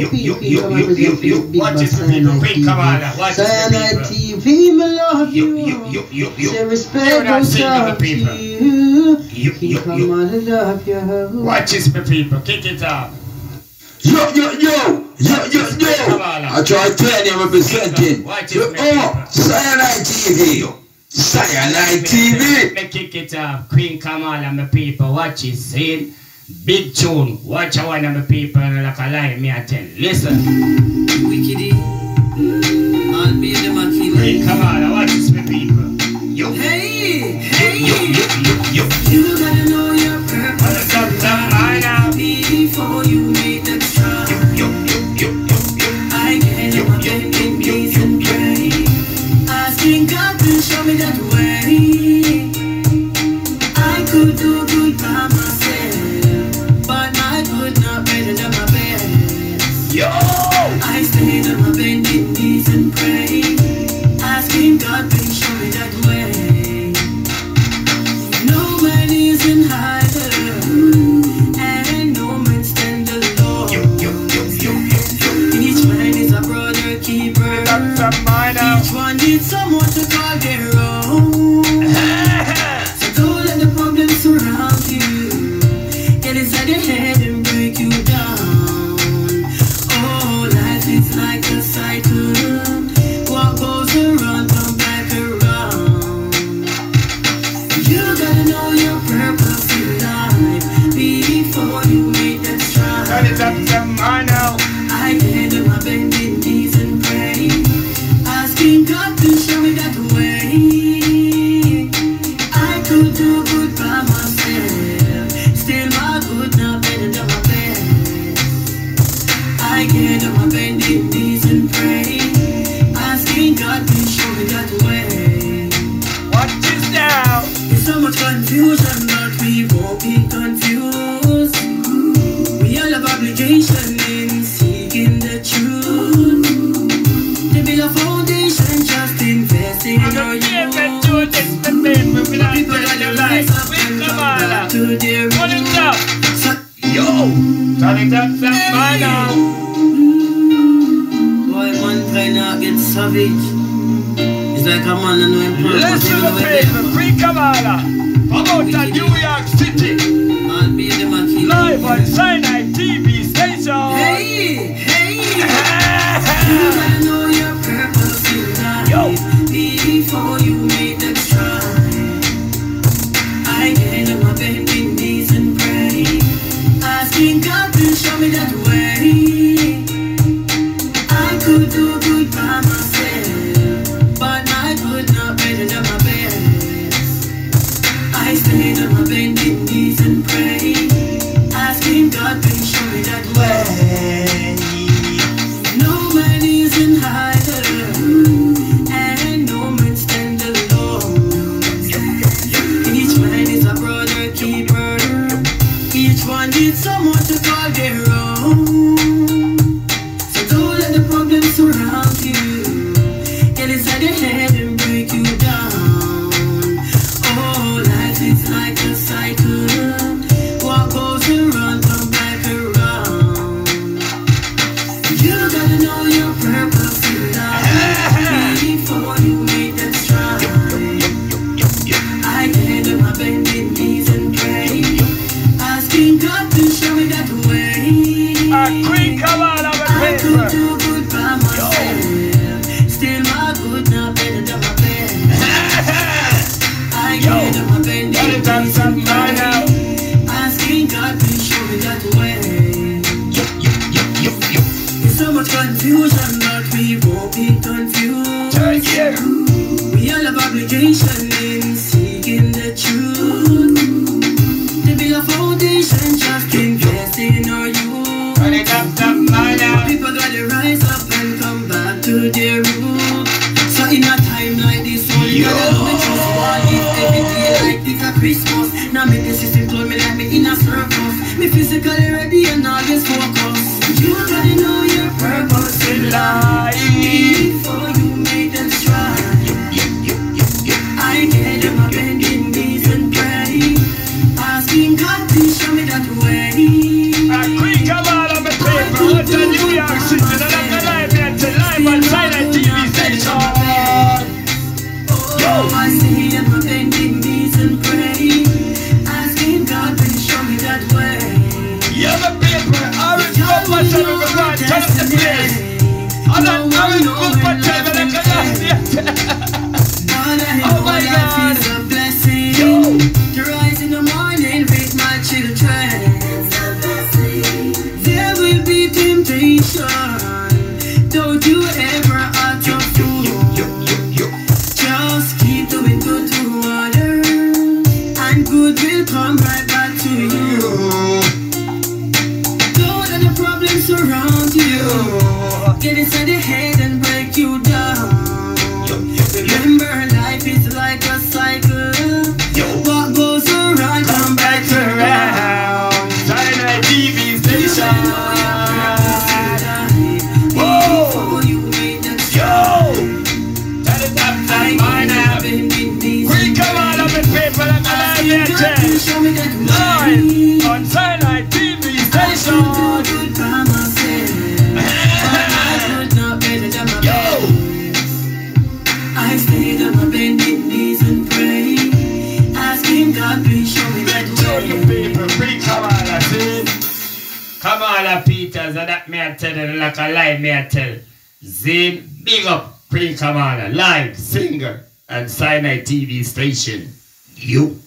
You, you, People, you, come you, and you, present you. for Big Watch Boss it for people. Cyanide Quick, come on. TV. Watch it for Cyanide people. Love You. Say respect You're goes out to people. you. You, Keep you, on you. mother love you. Watch this for people. Kick it off. Yo, yo, yo, yo, yo, yo. I try to tell you representing. Watch Yo, it, oh, man. Sinai TV. Sinai TV. Me kick it off. Oh, Queen Kamala, my people. Watch it. See Big tune. Watch a one of my people and like a line me I tell. Listen. Wickedy, eh? I'll be the machine. Kamala, watch this for people. You, Hey, hey, you, you, you, you. you gotta know your purpose. Wanna come down right now? Before you make the try, You, you, you, you, you. I get You, up on you, you, bending you, knees you, and you. pray. Asking God to show me that way. I could do needs someone to call their own. So don't let the problems surround you. Get inside your head and break you down. Oh, life is like a cycle. Confusion, but we won't be confused. We all have obligation in seeking the truth. To build a foundation, just invest in I'm your gonna give it youth. people. We not People tell gotta you rise up and come back to their roots. Yo! Turn it up from. Boy, man cannot get savage. It's like a man and no him purpose, Listen to he people. Kamala. Come out to New York City. I'll be the machine. Live on Sinai TV station. Hey, hey. You know your purpose Yo. before you make the try. I get on my bending knees and pray, asking God to show me that way. On my bending confusion, but we won't be confused. Here. We all have obligation in seeking the truth. In a time like this, only God help me trust one if every day like this a Christmas. Now make the system clone me like me in a circus. Me physically ready and always focus. You gotta know your purpose in life place. And I know it's good for Live on China TV station. do good by myself. But I could not better than my Yo! I stayed on my bending knees and pray, asking God please show me that Big tune to way. people, bring Kamala, see? Kamala Peters, and that me I tell you, like a lie me I tell. Zane, big up, Pre Kamala, live singer, and Sinai TV station. You.